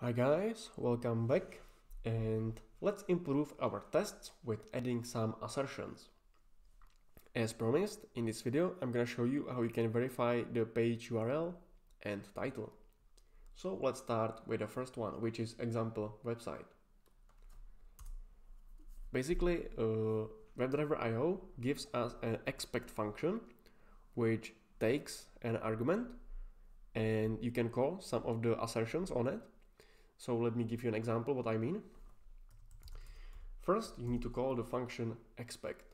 Hi guys, welcome back and let's improve our tests with adding some assertions. As promised, in this video I'm gonna show you how you can verify the page URL and title. So let's start with the first one, which is example website. Basically, uh, WebdriverIO gives us an expect function which takes an argument and you can call some of the assertions on it so let me give you an example what I mean. First, you need to call the function expect.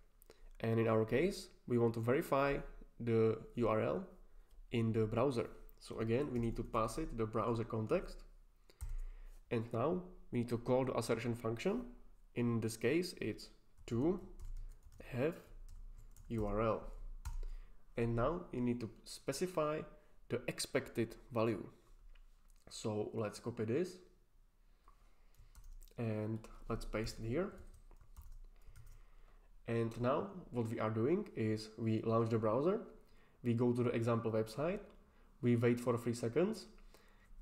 And in our case, we want to verify the URL in the browser. So again, we need to pass it the browser context. And now we need to call the assertion function. In this case, it's to have URL. And now you need to specify the expected value. So let's copy this and let's paste it here. And now what we are doing is we launch the browser, we go to the example website, we wait for three seconds,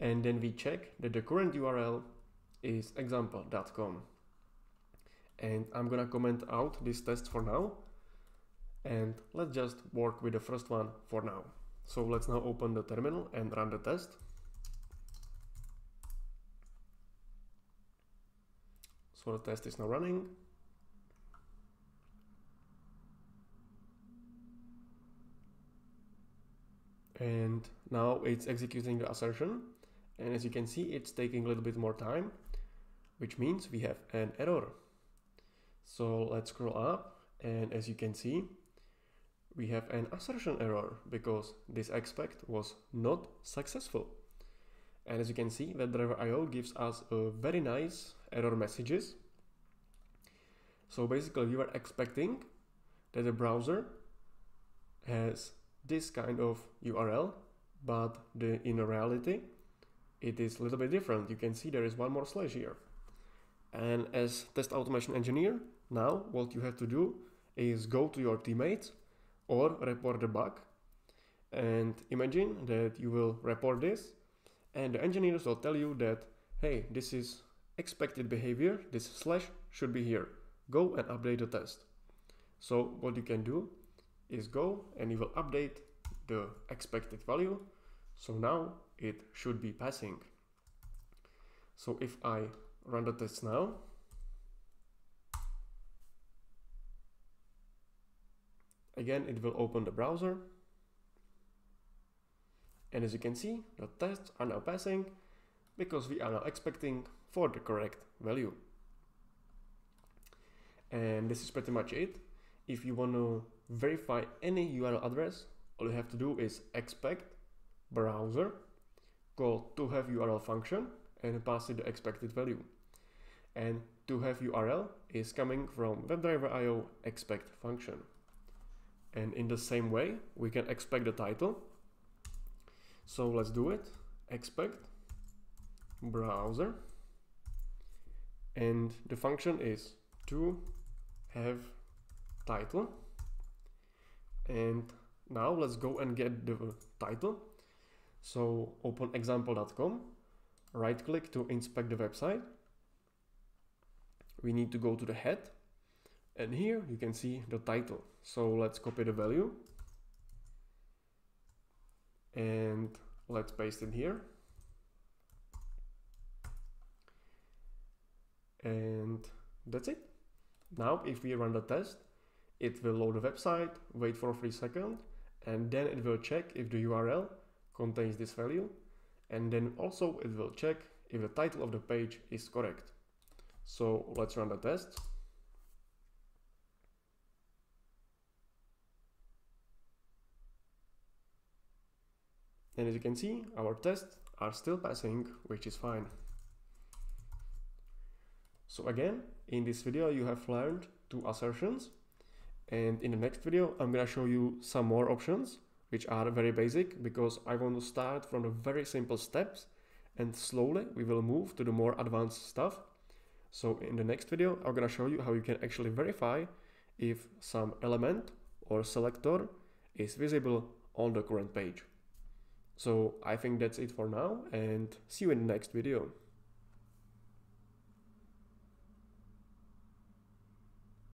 and then we check that the current URL is example.com. And I'm gonna comment out this test for now. And let's just work with the first one for now. So let's now open the terminal and run the test. So the test is now running. And now it's executing the assertion. And as you can see, it's taking a little bit more time, which means we have an error. So let's scroll up. And as you can see, we have an assertion error because this expect was not successful. And as you can see, WebdriverIO gives us a very nice error messages. So basically we were expecting that the browser has this kind of URL, but the, in reality, it is a little bit different. You can see there is one more slash here. And as test automation engineer, now what you have to do is go to your teammates or report the bug. And imagine that you will report this and the engineers will tell you that, hey, this is expected behavior, this slash should be here. Go and update the test. So what you can do is go and you will update the expected value. So now it should be passing. So if I run the test now, again, it will open the browser and as you can see, the tests are now passing because we are now expecting for the correct value. And this is pretty much it. If you want to verify any URL address, all you have to do is expect browser, call to have URL function and pass it the expected value. And to have URL is coming from WebdriverIO expect function. And in the same way, we can expect the title so let's do it. Expect browser and the function is to have title. And now let's go and get the title. So open example.com right click to inspect the website. We need to go to the head. And here you can see the title. So let's copy the value and let's paste it here. And that's it. Now if we run the test it will load the website wait for three seconds and then it will check if the url contains this value. And then also it will check if the title of the page is correct. So let's run the test And as you can see, our tests are still passing, which is fine. So again, in this video, you have learned two assertions. And in the next video, I'm gonna show you some more options, which are very basic because I want to start from the very simple steps and slowly we will move to the more advanced stuff. So in the next video, I'm gonna show you how you can actually verify if some element or selector is visible on the current page. So I think that's it for now and see you in the next video.